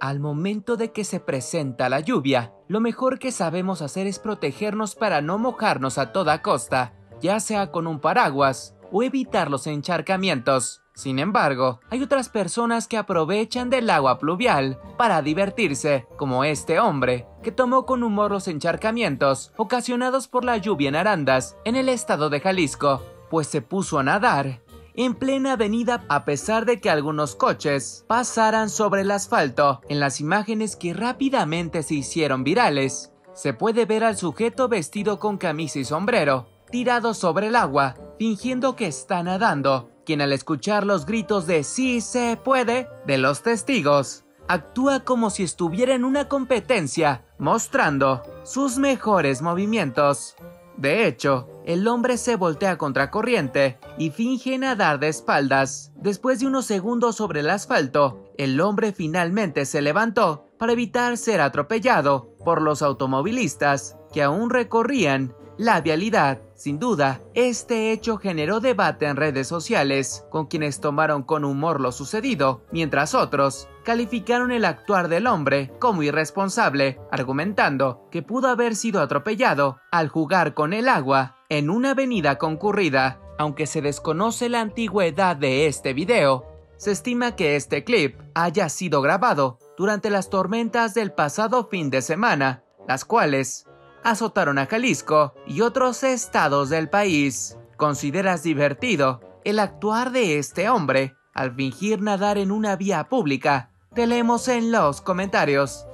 Al momento de que se presenta la lluvia, lo mejor que sabemos hacer es protegernos para no mojarnos a toda costa, ya sea con un paraguas o evitar los encharcamientos. Sin embargo, hay otras personas que aprovechan del agua pluvial para divertirse, como este hombre, que tomó con humor los encharcamientos ocasionados por la lluvia en Arandas, en el estado de Jalisco, pues se puso a nadar en plena avenida a pesar de que algunos coches pasaran sobre el asfalto. En las imágenes que rápidamente se hicieron virales, se puede ver al sujeto vestido con camisa y sombrero, tirado sobre el agua, fingiendo que está nadando, quien al escuchar los gritos de sí se puede de los testigos, actúa como si estuviera en una competencia, mostrando sus mejores movimientos. De hecho, el hombre se voltea contracorriente y finge nadar de espaldas. Después de unos segundos sobre el asfalto, el hombre finalmente se levantó para evitar ser atropellado por los automovilistas que aún recorrían la vialidad. Sin duda, este hecho generó debate en redes sociales, con quienes tomaron con humor lo sucedido, mientras otros calificaron el actuar del hombre como irresponsable, argumentando que pudo haber sido atropellado al jugar con el agua en una avenida concurrida. Aunque se desconoce la antigüedad de este video, se estima que este clip haya sido grabado durante las tormentas del pasado fin de semana, las cuales azotaron a Jalisco y otros estados del país. ¿Consideras divertido el actuar de este hombre al fingir nadar en una vía pública? Te leemos en los comentarios.